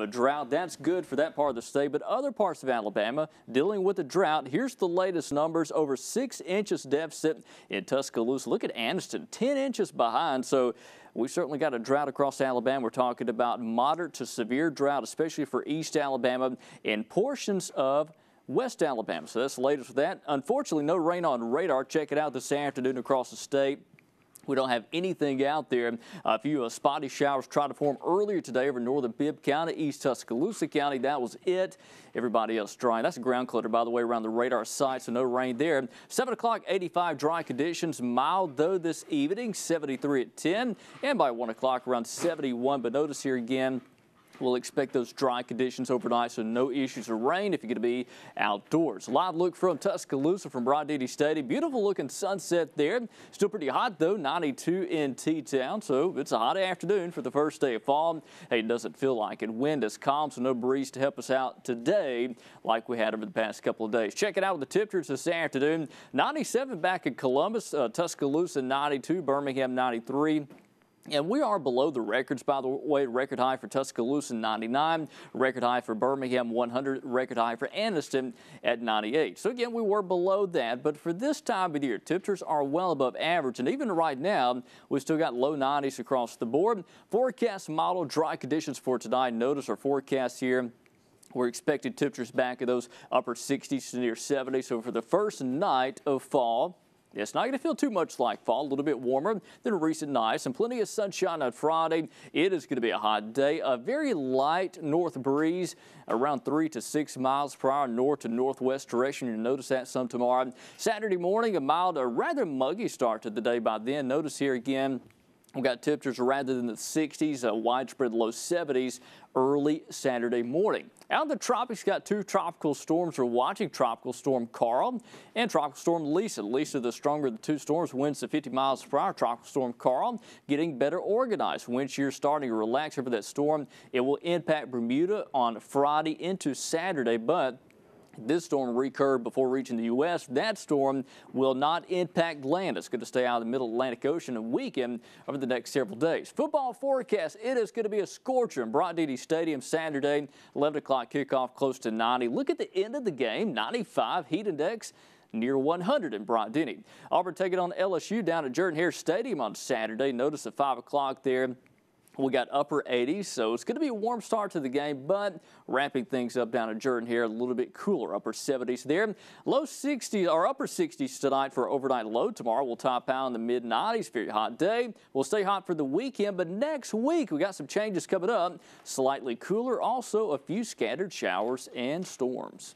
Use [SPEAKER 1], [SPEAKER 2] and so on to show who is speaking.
[SPEAKER 1] a drought. That's good for that part of the state, but other parts of Alabama dealing with a drought. Here's the latest numbers over six inches deficit in Tuscaloosa. Look at Anniston, 10 inches behind. So we certainly got a drought across Alabama. We're talking about moderate to severe drought, especially for East Alabama and portions of West Alabama. So that's the latest with that. Unfortunately, no rain on radar. Check it out this afternoon across the state. We don't have anything out there. A few uh, spotty showers tried to form earlier today over northern Bibb County, East Tuscaloosa County. That was it. Everybody else dry. That's ground clutter, by the way, around the radar site, so no rain there. 7 o'clock, 85 dry conditions. Mild, though, this evening, 73 at 10. And by 1 o'clock, around 71. But notice here again, We'll expect those dry conditions overnight, so no issues of rain if you're going to be outdoors. Live look from Tuscaloosa from Bryant Denny Stadium. Beautiful looking sunset there. Still pretty hot though, 92 in T-Town, so it's a hot afternoon for the first day of fall. Hey, it doesn't feel like it. Wind is calm, so no breeze to help us out today like we had over the past couple of days. Check it out with the temperatures this afternoon. 97 back in Columbus, uh, Tuscaloosa 92, Birmingham 93. And we are below the records, by the way. Record high for Tuscaloosa, 99. Record high for Birmingham, 100. Record high for Anniston at 98. So again, we were below that. But for this time of year, temperatures are well above average. And even right now, we still got low 90s across the board. Forecast model dry conditions for tonight. Notice our forecast here. We're expecting temperatures back in those upper 60s to near 70. So for the first night of fall, it's not going to feel too much like fall, a little bit warmer than recent nights and plenty of sunshine on Friday. It is going to be a hot day. A very light north breeze around 3 to 6 miles per hour north to northwest direction. You'll notice that some tomorrow. Saturday morning, a mild, a rather muggy start to the day by then. Notice here again, We've got temperatures rather than the 60s, a widespread low 70s early Saturday morning. Out in the tropics, got two tropical storms we're watching. Tropical Storm Karl and Tropical Storm Lisa. Lisa, the stronger of the two storms, winds to 50 miles per hour. Tropical Storm Karl getting better organized. Wind shear starting to relax over that storm. It will impact Bermuda on Friday into Saturday, but this storm recurved before reaching the U.S. That storm will not impact land. It's going to stay out of the middle Atlantic Ocean and weaken over the next several days. Football forecast, it is going to be a scorcher in Bryant Denny Stadium Saturday, 11 o'clock kickoff close to 90. Look at the end of the game, 95 heat index near 100 in Bryant Denny. Auburn taking on LSU down at Jordan Hare Stadium on Saturday. Notice at 5 o'clock there. We got upper 80s, so it's going to be a warm start to the game, but ramping things up down at Jordan Hare, a little bit cooler. Upper 70s there. Low 60s or upper 60s tonight for overnight low. Tomorrow we'll top out in the mid 90s. Very hot day. We'll stay hot for the weekend, but next week we got some changes coming up. Slightly cooler, also a few scattered showers and storms.